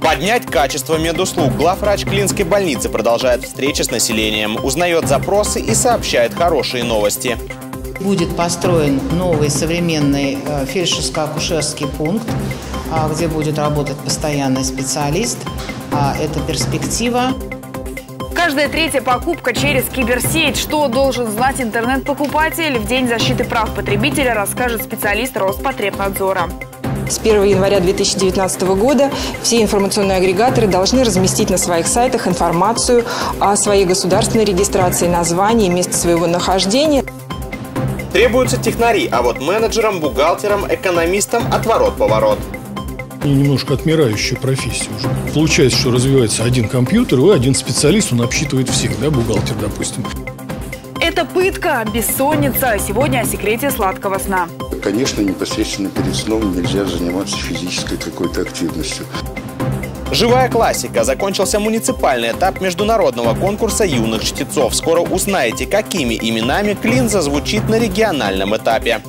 Поднять качество медуслуг. Главврач Клинской больницы продолжает встречи с населением, узнает запросы и сообщает хорошие новости. Будет построен новый современный э, фельдшерско-акушерский пункт, а, где будет работать постоянный специалист. А, Это перспектива. Каждая третья покупка через киберсеть. Что должен знать интернет-покупатель? В День защиты прав потребителя расскажет специалист Роспотребнадзора. С 1 января 2019 года все информационные агрегаторы должны разместить на своих сайтах информацию о своей государственной регистрации, названии, месте своего нахождения. Требуются технари, а вот менеджерам, бухгалтерам, экономистам отворот-поворот. Немножко отмирающая профессия уже. Получается, что развивается один компьютер, и один специалист, он обсчитывает всех, да, бухгалтер, допустим. Это пытка, бессонница. Сегодня о секрете сладкого сна. Конечно, непосредственно перед сном нельзя заниматься физической какой-то активностью. Живая классика. Закончился муниципальный этап международного конкурса юных чтецов. Скоро узнаете, какими именами Клин зазвучит на региональном этапе.